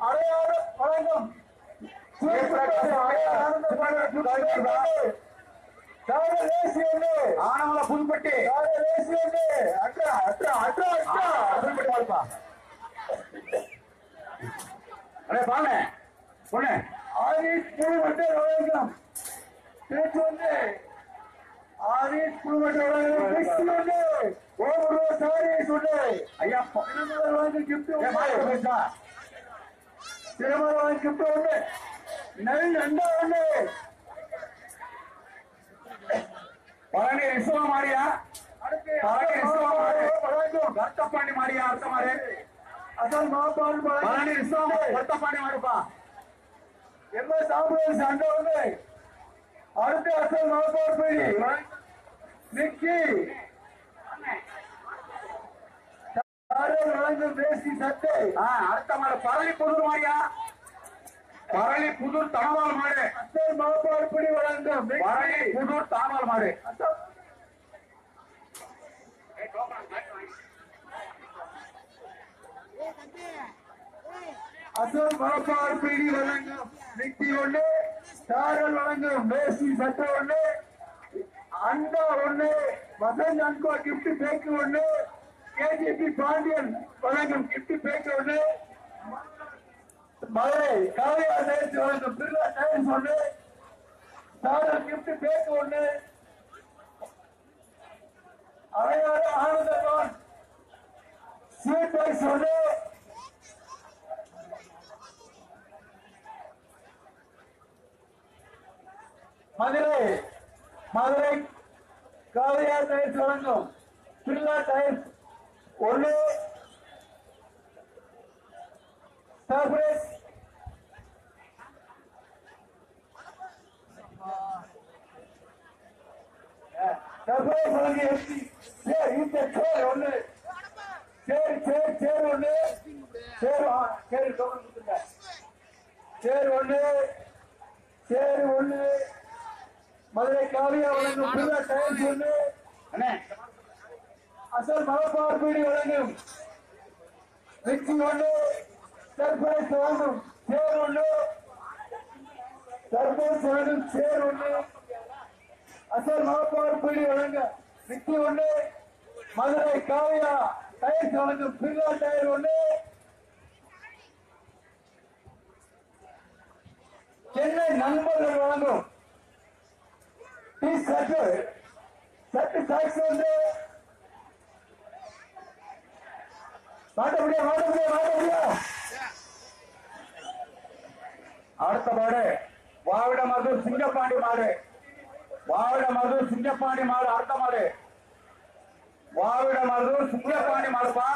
அடையாள வழங்கும் ஆனவள புதுப்பட்டி அட்ரா அட்ரா அட்ரா அட்ரா புதுப்பட்டி வாழ்ப்பா அடே பொண்ணு வழங்கும் பேச்சு வந்து ஆதீஷ் குழுமத்தை வழங்கும் மிக்சி வந்து ஒவ்வொரு சாரி சொல்லு ஐயா திருமணம் வாங்கி கிஃப்ட் பேசா திருமணம் வாங்கி கிஃப்ட் ஒன்று நவீன் அண்டா ஒன்று பழனி ரிசுவா மாறியா? பழனி ரிசுவா மாறு. கருத்தப்பாண்டி மாறியா அடுத்த மாறு? அசல் மாப்பாடு பழனி. ரிசுவா கருத்தப்பாண்டி மாறுப்பா. எம்ம சாம்புவேல் சண்டை வந்து அடுத்து அசல் மாப்பாடு போய் நிக்கி. வழங்கும் தேசி சட்டை. அடுத்த மாடு பழனி புதூர் மாறியா பழனி புதூர் தாமால் மாடு. அசல் மாப்பாடு படி வழங்கும். பழனி புதூர் தாமால் மாடு. அசல் மாப்பாடு படி வழங்கும் நிக்கி ஒண்ணு. தாரல் வழங்கும் தேசி சட்டை ஒண்ணு. அண்டா ஒண்ணு Vasanth and co gift pack ஒண்ணு கேஜிபி பாண்டியன் வழங்கும் கிப்ட் பேக்க ஒண்ணு. மதுரை காவியா டைல்ஸ் வழங்கும் பிர்லா டைல்ஸ் ஒண்ணு. தாரல் கிப்ட் பேக்க ஒண்ணு. அரையாறு ஆனந்தவான் ஸ்வீட் பாய்ஸ் ஒண்ணு. மதுரை மதுரை காவிரியார் டைல்ஸ் வழங்கும் பில்லா டைல்ஸ் ஒன்று. சர்பிரைஸ். சர்ப்ரைஸ் வழங்கி எஸ்டி சரி இந்த சேர் ஒண்ணு சரி சரி சேர் ஒண்ணு சேர் ஆ, சரி டோக்கன் சேர் ஒண்ணு மதுரை காவியா வழங்கும் டைல்ஸ் ஒண்ணு அண்ணே. அசல் மலப்பார் பீடி வழங்கும். மிக்சி ஒன்று சர்பரைஸ் வழங்கும் சேர் ஒன்று சர்பரைஸ் வழங்கும் சேர் ஒன்று அசல் மலப்பார் பீடி வழங்க. மிக்சி ஒன்று மதுரை காவியா டயர்ஸ் வழங்கும். பிர்லா டயர் ஒன்று சென்னை நண்பர்கள் வழங்கும். டீ சட்டு சட்டு டாக்ஸ் வந்து மாட்ட முடியும் மாட்ட முடியும் மாட்ட முடியும். அடுத்த மாடு. வாவிட மது சிங்கப்பாண்டி மாடு. வாவிட மது சிங்கப்பாண்டி மாடு அடுத்த மாடு. வாவிட மது சிங்கப்பாண்டி மாடுப்பா.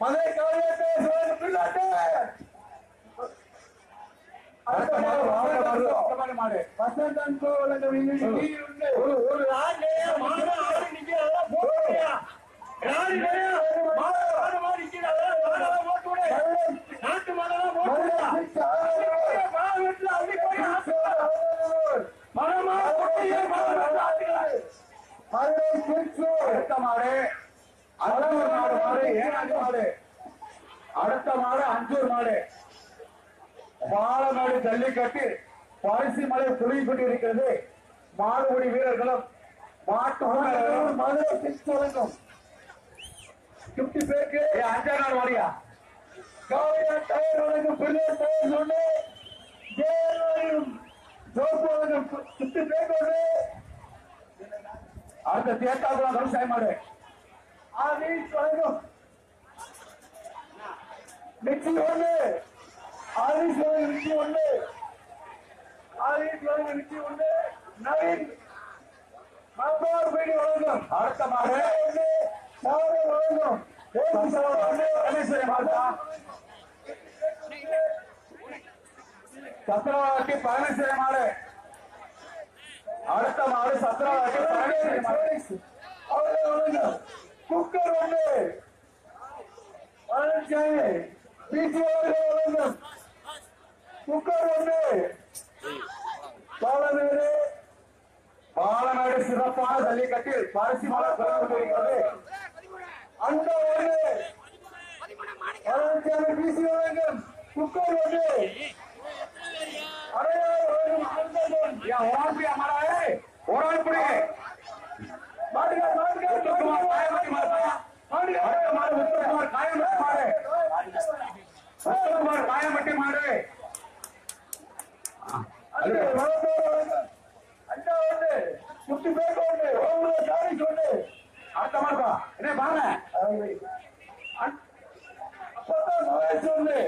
மதுரை கவிதை சுழன்று பிள்ளாட்டு அடுத்த மாடு வாவிட மருதூர் சிங்கப்பாண்டி மாடு வசந்தன் கோவலங்க வீடு உண்டு ஒரு ஆண்டு மாடு ஆடு நிக்கிறதா போட்டுயா ராணி மாடு மாடு மாடு நிக்கிறதா மாடெல்லாம் போட்டு நாட்டு மாடெல்லாம் போட்டு விடுடா. மாடு போய் மரமா மதுரை திருச்சூர் அடுத்த மாடு அஞ்சூர் மாடு மாடு ஏழாண்டு மாடு அடுத்த மாடு அஞ்சூர் மாடு பாலநாடு ஜல்லிக்கட்டு பரிசு மலை துளிப்பட்டு இருக்கிறது மாடுபிடி வீரர்களும் மாட்டு வீரர்களும் மதுரை திருச்சூரங்கம் கிப்டி பேக்கு. ஏ, அஞ்சாம் நாள் மாடியா காவியா டயர் வழங்கும் பிள்ளை டயர் ஒன்று ஜெயலலிதம் சோப்பு வழங்கும் கிப்டி பேக்கு ஒன்று அடுத்த தேர்த்தாக்குளம் கருசாய் மாடு. ஆதீஷ் வழங்கும் மிக்சி ஒன்று மிக்சி ஒன்று. ஆதீஷ் வழங்கும் மிக்சி ஒன்று. நவீன் மலபார் பீடி வழங்கும். அடுத்த மாடு ஒன்று சாவரை வழங்கும் தேசி சாவரை ஒன்று கணேஸ்வரி சத்திரவாட்டி மாடு. அடுத்த மாடு சத்திரவாட்டி மாடு. வழங்கும். குக்கர் ஒன்று. பழனிசாமி பிசி வழங்கும். குக்கர் ஒன்று பாலமேடு பாலமேடு சிறப்பான ஜல்லிக்கட்டில் பரிசு மலர் பெற்றுக் அந்த ஒரு பழனிசாமி பிசி வழங்கும் குக்கர் ஒன்று. அடையாறு வழங்கும் அந்தன் ஒரு ஆள் புடி அம்மாடா ஏய் ஒரு காயமட்டி மாடு மாடு மாடு அந்த மரத்தோடு வழங்கும் அண்டா ஒன்று முத்து பேர் ஒன்று ஓமுல சாரி என்ன பாருங்க அப்பதான் நோய் சொல்லு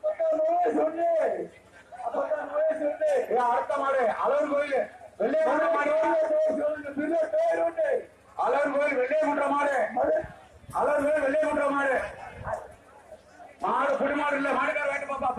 அப்பதான் நோய் சொல்லு அப்பதான் நோய் சொல்லு அடுத்த மாடு அலர் கோயில் வெள்ளையகுன்ற மாடு பேர் உண்டு அலர் கோயில் வெள்ளையகுன்ற மாடு அலர் கோயில் வெள்ளையகுன்ற மாடு மாடு புடி இல்ல மாடுக்கார வேண்டுமாப்பா